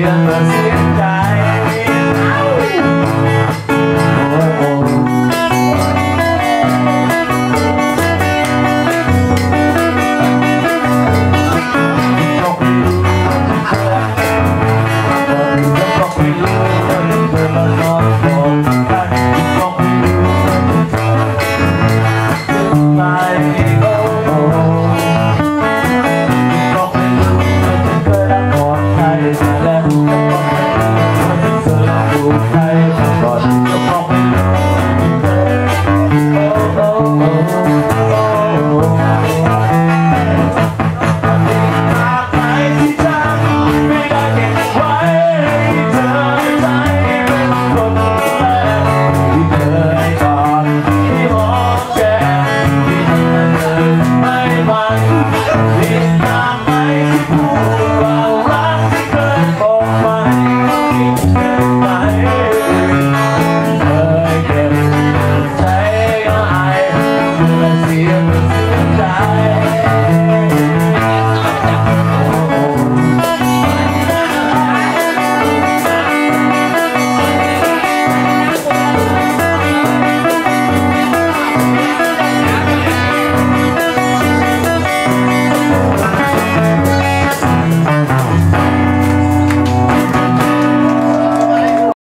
dia prazer. Ay.